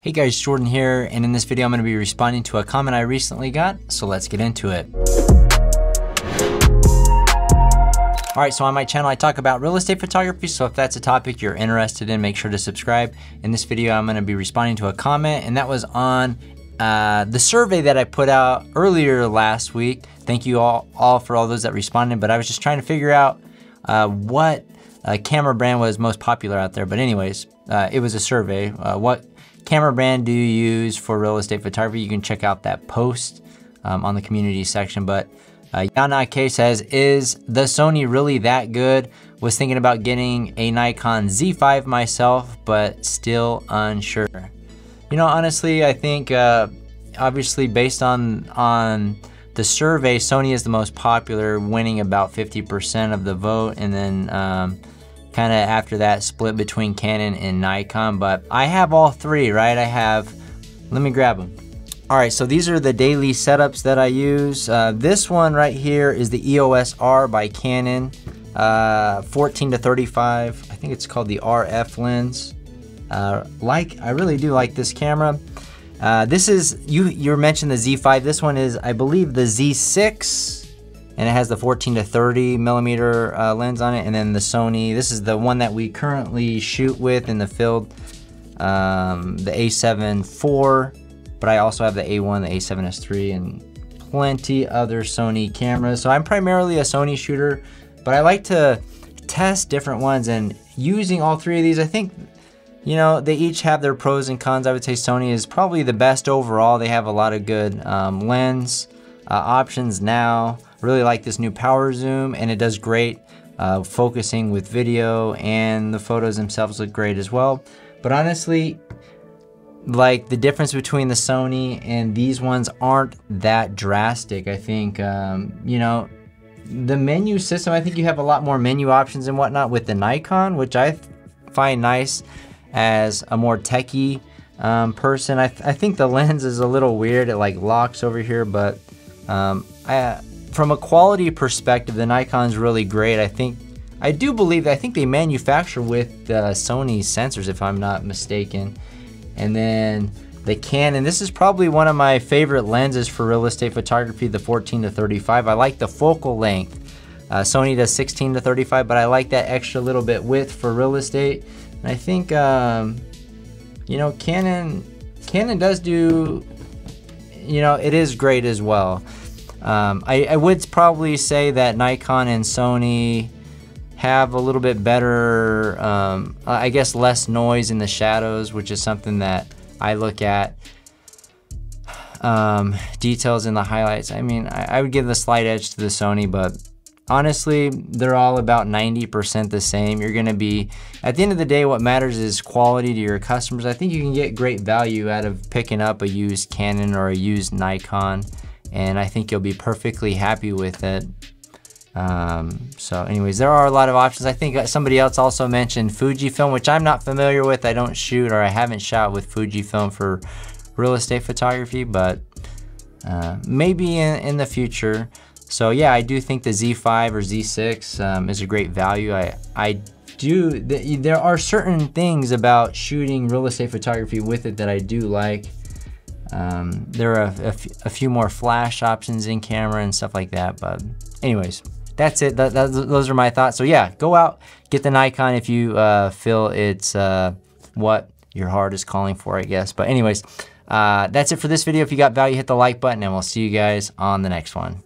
Hey guys, Jordan here, and in this video I'm going to be responding to a comment I recently got, so let's get into it. Alright, so on my channel I talk about real estate photography, so if that's a topic you're interested in, make sure to subscribe. In this video I'm going to be responding to a comment, and that was on uh, the survey that I put out earlier last week. Thank you all, all for all those that responded, but I was just trying to figure out uh, what uh, camera brand was most popular out there. But anyways, uh, it was a survey. Uh, what camera brand do you use for real estate photography? You can check out that post um, on the community section. But uh, Yana K says, is the Sony really that good? Was thinking about getting a Nikon Z5 myself, but still unsure. You know, honestly, I think uh, obviously based on on the survey, Sony is the most popular, winning about 50% of the vote, and then um, kind of after that split between Canon and Nikon, but I have all three, right? I have, let me grab them. All right, so these are the daily setups that I use. Uh, this one right here is the EOS R by Canon, uh, 14 to 35. I think it's called the RF lens. Uh, like, I really do like this camera. Uh, this is, you you mentioned the Z5. This one is, I believe, the Z6 and it has the 14 to 30 millimeter uh, lens on it and then the Sony this is the one that we currently shoot with in the field um, the A7 IV but I also have the A1 the A7S III and plenty other Sony cameras. So I'm primarily a Sony shooter but I like to test different ones and using all three of these I think you know they each have their pros and cons. I would say Sony is probably the best overall. They have a lot of good um, lens uh, options now Really like this new power zoom and it does great uh, focusing with video and the photos themselves look great as well. But honestly, like the difference between the Sony and these ones aren't that drastic. I think, um, you know, the menu system, I think you have a lot more menu options and whatnot with the Nikon, which I find nice as a more techie um, person. I, th I, think the lens is a little weird. It like locks over here, but um, I, from a quality perspective, the Nikon's really great. I think, I do believe, I think they manufacture with uh, Sony sensors, if I'm not mistaken. And then the Canon, this is probably one of my favorite lenses for real estate photography, the 14 to 35. I like the focal length. Uh, Sony does 16 to 35, but I like that extra little bit width for real estate. And I think, um, you know, Canon, Canon does do, you know, it is great as well. Um, I, I, would probably say that Nikon and Sony have a little bit better, um, I guess less noise in the shadows, which is something that I look at. Um, details in the highlights. I mean, I, I would give the slight edge to the Sony, but honestly, they're all about 90% the same. You're gonna be, at the end of the day, what matters is quality to your customers. I think you can get great value out of picking up a used Canon or a used Nikon and I think you'll be perfectly happy with it. Um, so anyways, there are a lot of options. I think somebody else also mentioned Fujifilm, which I'm not familiar with. I don't shoot or I haven't shot with Fujifilm for real estate photography, but uh, maybe in, in the future. So yeah, I do think the Z5 or Z6 um, is a great value. I, I do, th there are certain things about shooting real estate photography with it that I do like. Um, there are a, few more flash options in camera and stuff like that. But anyways, that's it. Those are my thoughts. So yeah, go out, get the Nikon if you uh, feel it's uh, what your heart is calling for, I guess. But anyways, uh, that's it for this video. If you got value, hit the like button and we'll see you guys on the next one.